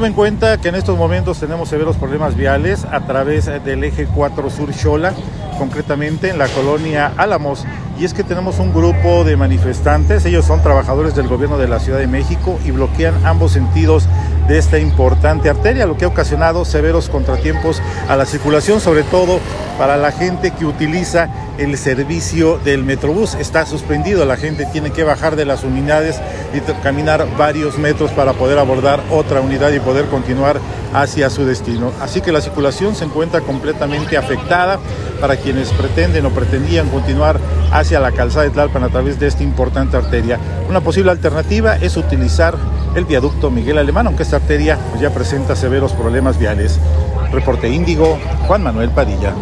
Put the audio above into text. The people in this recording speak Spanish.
Tome en cuenta que en estos momentos tenemos severos problemas viales a través del eje 4 Sur Xola, concretamente en la colonia Álamos. Y es que tenemos un grupo de manifestantes, ellos son trabajadores del gobierno de la Ciudad de México y bloquean ambos sentidos de esta importante arteria, lo que ha ocasionado severos contratiempos a la circulación, sobre todo para la gente que utiliza el servicio del Metrobús. Está suspendido, la gente tiene que bajar de las unidades y caminar varios metros para poder abordar otra unidad y poder continuar hacia su destino. Así que la circulación se encuentra completamente afectada para quienes pretenden o pretendían continuar hacia la calzada de Tlalpan a través de esta importante arteria. Una posible alternativa es utilizar el viaducto Miguel Alemán, aunque esta arteria ya presenta severos problemas viales. Reporte Índigo, Juan Manuel Padilla.